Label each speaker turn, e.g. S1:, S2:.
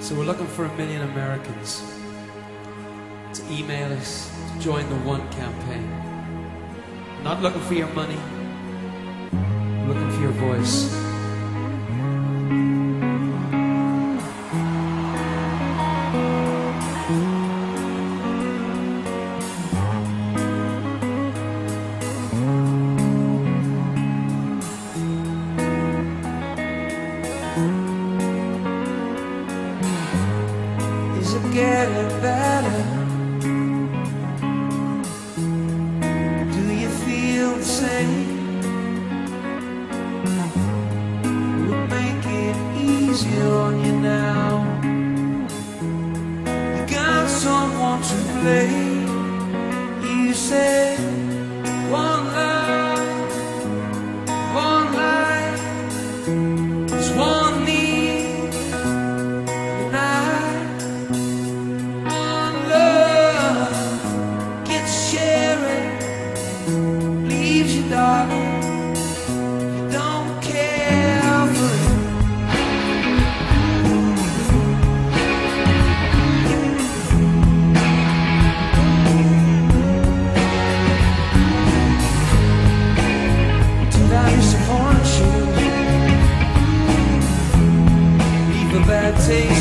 S1: So we're looking for a million Americans to email us to join the One campaign. Not looking for your money, looking for your voice. Is it better? Do you feel the same? Would make it easier on you now. You got someone to blame. You said a